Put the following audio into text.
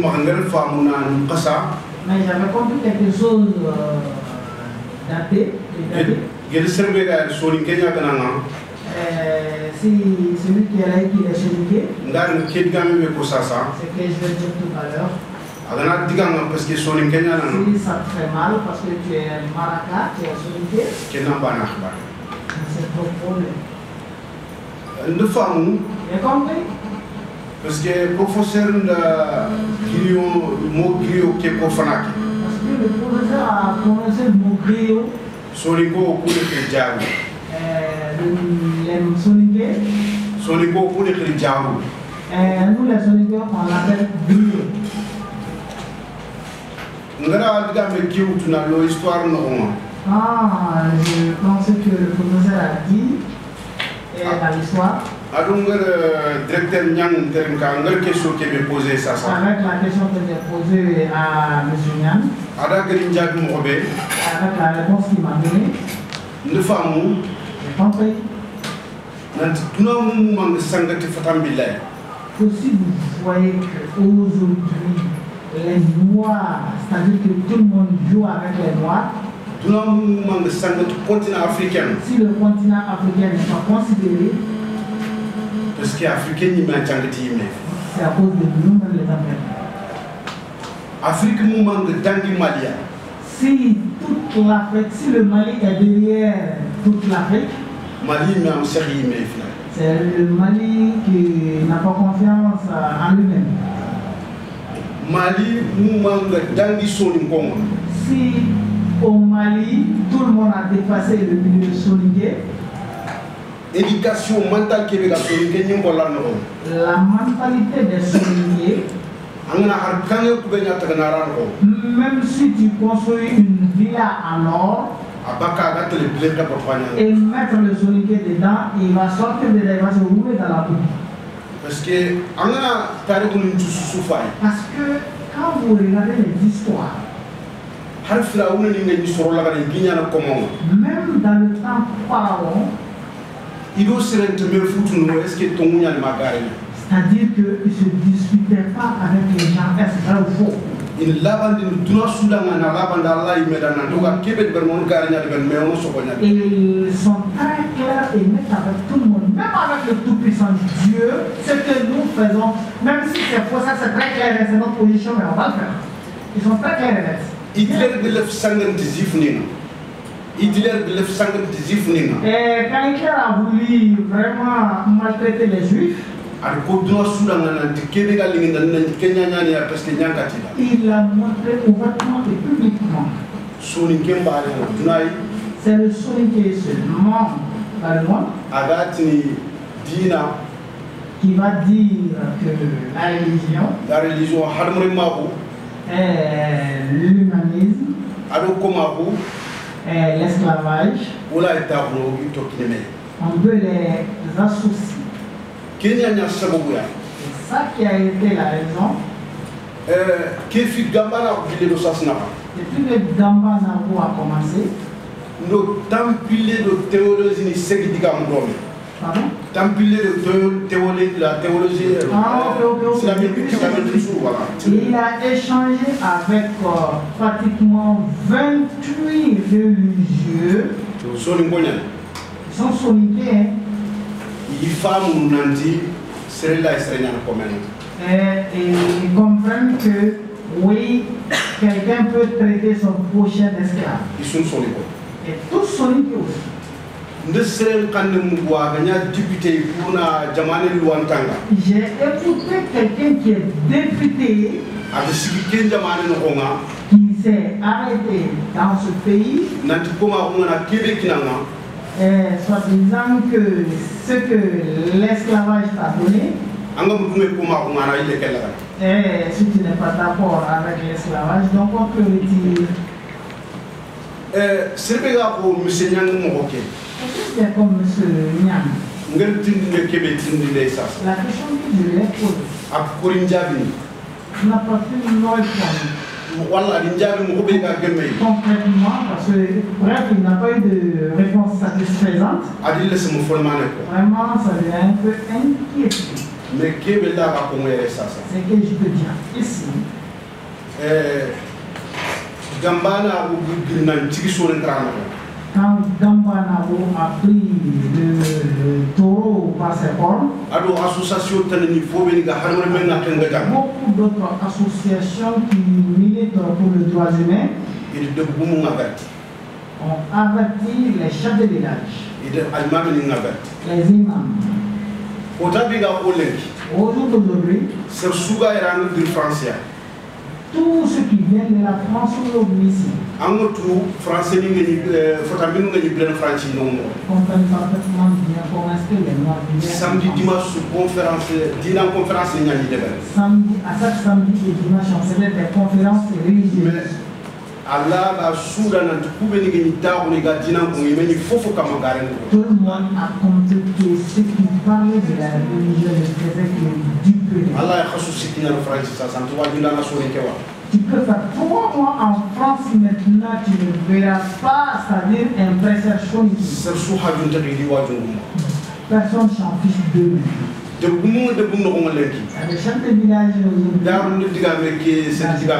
mahangal na qasa Mais j'avais compris quelque chose euh, daté, et gel serbe ga soni kenya kana nga Euh, si celui qui est là et qui est ngar ni kid ga me ko sasa c'est que je vais dire tout à l'heure, agana diga nga parce que soni kenya na nga si ça fait mal parce que tu es maraca, tu es bana khbar c'est ton problème. ndu famu as compris parce que professeur nda griyo mo griyo ke ko fanaki Parce que le professeur a prononcé le mot griot, soni ko ko de ke jaru euh, le- les soninké, soni ko ko de ke jaru euh, nous les soninké, on l'appelle griot. ngara diga me kiwu tuna lo histoire no Ah, je pensais que le professeur a dit euh, dans l'histoire, adu ngar directeur nyang term ka ngar question ke me poser ça ça? Avec la question que j'ai posée à M. Nian, ada gari njabi mo be avec la réponse qu'il m'a donnée, ndu famu j'ai compris. Nanti tuna mu mang sangati fatam billahi que si vous voyez qu'aujourd'hui, les Noirs, c'est-à-dire que tout le monde joue avec les Noirs, tuna mu mang sangati continent africain. Si le continent africain n'est pas considéré, parce que africain ni ma jangati yime c'est à cause de nous-mêmes les Africains. afrique mu mang dangi malia Si toute l'Afrique, si le Mali est derrière toute l'Afrique, mali am cheikh yime fina c'est le Mali qui n'a pas confiance en lui-même. mali mu mang dangi soni ngonga Si Mali, tout le monde a dépassé le milieu solidaire, éducation mentale ke nyimbo la no la mentalité des ko même si tu construis une villa en or et mettre le solidier dedans, il va sortir de là, il va se rouler dans la boue. parce que Parce que quand vous regardez les histoires, firawuna ni la même dans le temps pharaon, futu est ce que c'est-à-dire qu'ils ne se disputaient pas avec les gens, est-ce vrai ou faux? In sudanga na allah kebe ber mon ben me ils sont très clairs et nets avec tout le monde, même avec le Tout-Puissant Dieu, ce que nous faisons, même si c'est faux, ça c'est très clair c'est notre position, mais on va le faire. Ils sont très clairs et nets. De lef Hitler a voulu vraiment maltraiter les Juifs, ga parce que il l'a montré ouvertement et publiquement. soni C'est le seul qui est seulement agatini dina qui va dire que la religion la religion l'humanisme, est l'esclavage. On peut les associer. C'est ça qui a été la raison. Depuis que Gamba Nabo a commencé, ndo tampile do théologie ni segi diga mdomi pardon, tampile de théo- théologie la théologie voilà il a échangé avec euh, pratiquement 28 religieux sont sonintés. hein. i famu nanti serela serenya ko men Et, ils comprennent que oui, quelqu'un peut traiter son prochain d'esclave. isun soni ko Et tous sonintés aussi. Nde seren député jamane J'ai écouté quelqu'un qui est député, sigi jamane no qui s'est arrêté dans ce pays, nanti koma kinanga. Euh, soi-disant que ce que l'esclavage t'a donné, anga koma et si tu n'es pas d'accord avec l'esclavage, donc on te retire. eh serbe ga ko c'est comme M. Niam ngel tindi le sas La question que je lui ai posée, ak korin n'as pas pu nous répondre walla di jabi mo hobe ga gemme concrètement parce que, bref, il n'a pas eu de réponse satisfaisante. folmane ko Vraiment, ça a un peu inquiété. mais kebe la ka ko ngere sasa C'est que je peux dire ici, eh gambana bu girnan tigi sonen trana quand Gambanabo a pris le, le taureau par ses cornes, beaucoup d'autres associations qui militent pour le droit humain ont averti les chefs de village, les imams. Au jour d'aujourd'hui, ser suga era tous ceux qui viennent de la France sont venus ici. ango tu français ni ngani fota min ngani Noirs viennent. samedi dimanche conférence dina conférence ni ngani debe Samedi, à chaque samedi et dimanche, on célèbre des conférences religieuses. Allah ga suda na kube ni ngani ta ko ni ga dina ko ni meni fofo kama garen ko Tout le monde a compris que ce qui parlait de la religion. Allah ya khasu Tu peux faire trois mois en France maintenant, tu ne verras pas, c'est-à-dire un préception ici. ser su hajun ta di wa jun mo Personne s'en fiche de mu de bu no ko lenki Il y a des chefs de village diga diga